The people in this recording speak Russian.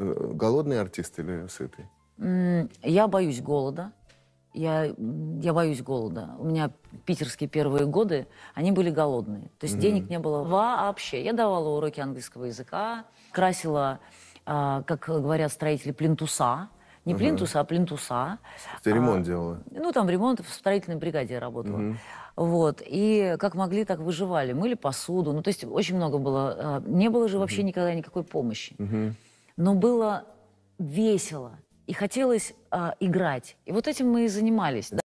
э, голодный артист или сытый? Я боюсь голода. Я, я боюсь голода. У меня питерские первые годы, они были голодные. То есть денег не было вообще. Я давала уроки английского языка, красила, а, как говорят строители, плинтуса. Не плинтуса, а плинтуса. Ты А, ремонт делала? Ну, там ремонт в строительной бригаде я работала. Вот. И как могли, так выживали. Мыли посуду. Ну, то есть очень много было. а, Не было же вообще никогда никакой помощи. Но было весело. И хотелось а, играть. И вот этим мы и занимались.